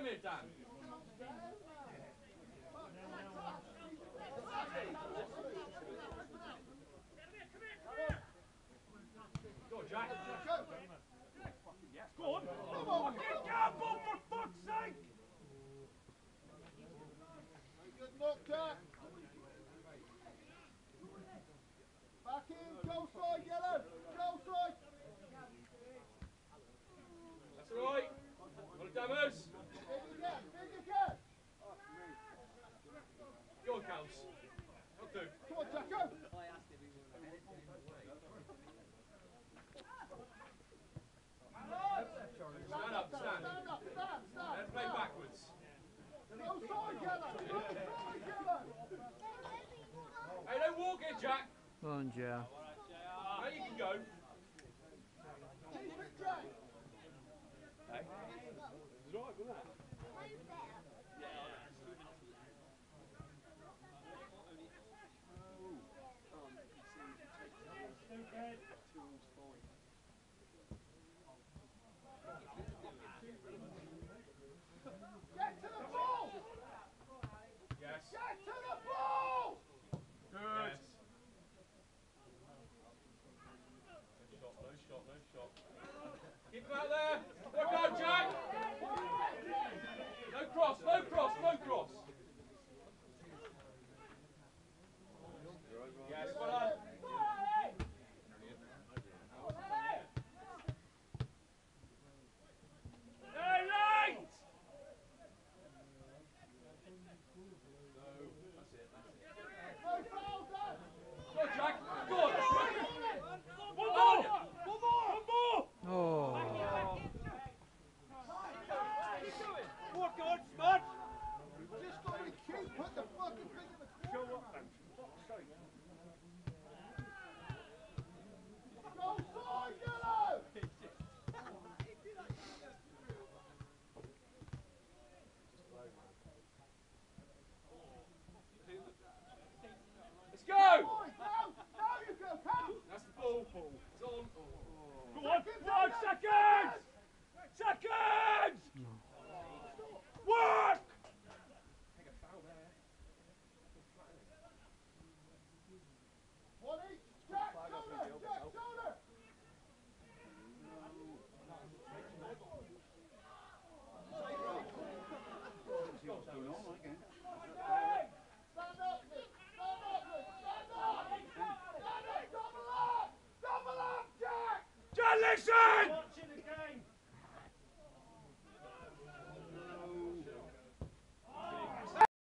Dan. Go Jack. Go on. Come on. Jack. Come on, Joe. Now you can go. Keep it, Get to the ball. Yes. Get to the ball. Good. No shot, no shot, no shot. Keep him out there. Look out, Jack. No cross. Let's go! Paul. It's on. Go on, five seconds! Seconds! Nixon!